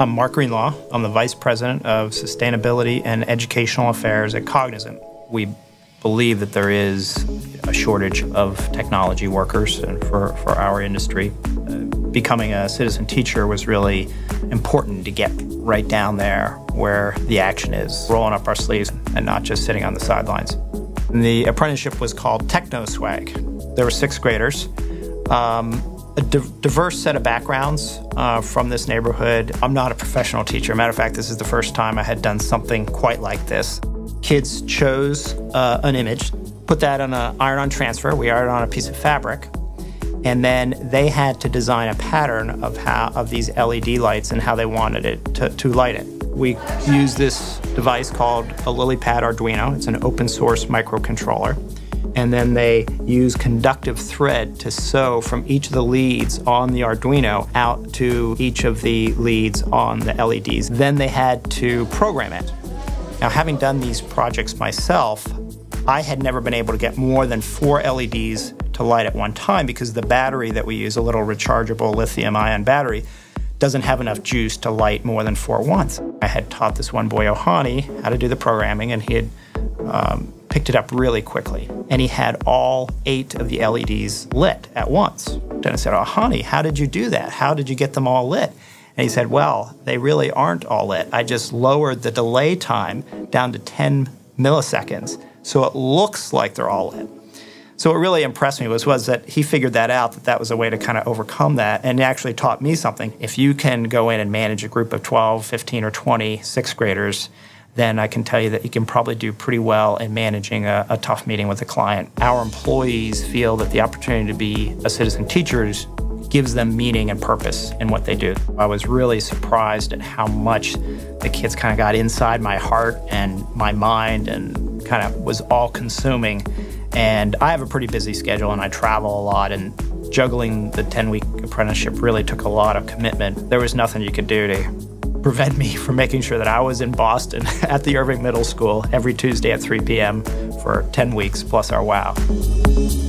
I'm Mark Greenlaw. I'm the Vice President of Sustainability and Educational Affairs at Cognizant. We believe that there is a shortage of technology workers for, for our industry. Uh, becoming a citizen teacher was really important to get right down there where the action is, rolling up our sleeves and not just sitting on the sidelines. And the apprenticeship was called Techno Swag. There were sixth graders. Um, a di diverse set of backgrounds uh, from this neighborhood. I'm not a professional teacher. Matter of fact, this is the first time I had done something quite like this. Kids chose uh, an image, put that on an iron-on transfer. We ironed on a piece of fabric, and then they had to design a pattern of how of these LED lights and how they wanted it to, to light it. We use this device called a LilyPad Arduino. It's an open source microcontroller and then they use conductive thread to sew from each of the leads on the Arduino out to each of the leads on the LEDs. Then they had to program it. Now, having done these projects myself, I had never been able to get more than four LEDs to light at one time because the battery that we use, a little rechargeable lithium ion battery, doesn't have enough juice to light more than four once. I had taught this one boy, Ohani, how to do the programming, and he had um, picked it up really quickly. And he had all eight of the LEDs lit at once. I said, Oh, honey, how did you do that? How did you get them all lit? And he said, Well, they really aren't all lit. I just lowered the delay time down to 10 milliseconds. So it looks like they're all lit. So what really impressed me was was that he figured that out that that was a way to kind of overcome that and actually taught me something. If you can go in and manage a group of 12, 15 or 20 sixth graders then I can tell you that you can probably do pretty well in managing a, a tough meeting with a client. Our employees feel that the opportunity to be a citizen teacher gives them meaning and purpose in what they do. I was really surprised at how much the kids kind of got inside my heart and my mind and kind of was all consuming. And I have a pretty busy schedule and I travel a lot and juggling the 10 week apprenticeship really took a lot of commitment. There was nothing you could do to prevent me from making sure that I was in Boston at the Irving Middle School every Tuesday at 3 p.m. for 10 weeks plus our WOW.